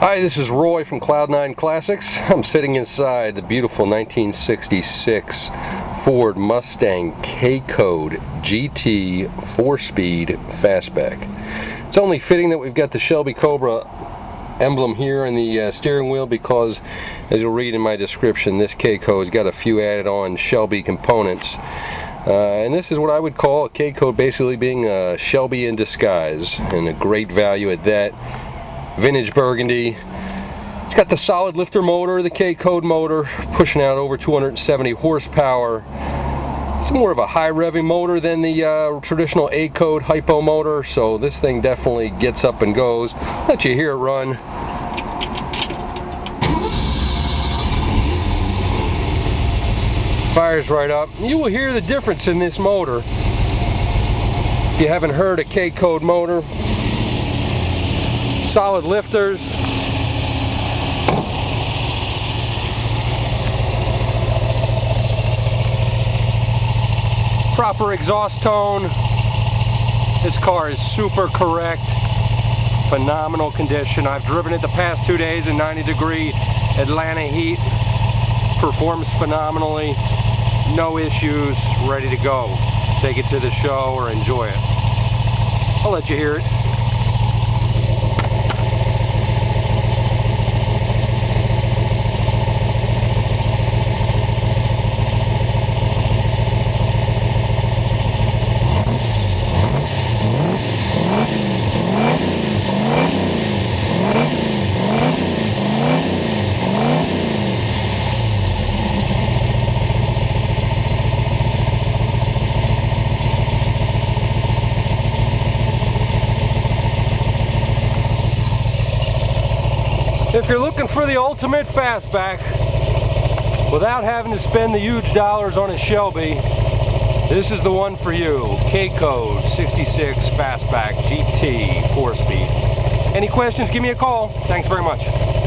Hi, this is Roy from Cloud9 Classics. I'm sitting inside the beautiful 1966 Ford Mustang K-Code GT 4-speed fastback. It's only fitting that we've got the Shelby Cobra emblem here in the uh, steering wheel because as you'll read in my description this K-Code's got a few added on Shelby components uh, and this is what I would call a K-Code basically being a Shelby in disguise and a great value at that vintage burgundy. It's got the solid lifter motor, the K-Code motor, pushing out over 270 horsepower. It's more of a high revving motor than the uh, traditional A-Code Hi-Po motor, so this thing definitely gets up and goes. Let you hear it run. Fires right up. You will hear the difference in this motor. If you haven't heard a K-Code motor, solid lifters. Proper exhaust tone. This car is super correct. Phenomenal condition. I've driven it the past two days in 90 degree Atlanta heat. Performs phenomenally. No issues. Ready to go. Take it to the show or enjoy it. I'll let you hear it. If you're looking for the ultimate fastback without having to spend the huge dollars on a Shelby, this is the one for you. K-Code 66 Fastback GT 4-speed. Any questions, give me a call. Thanks very much.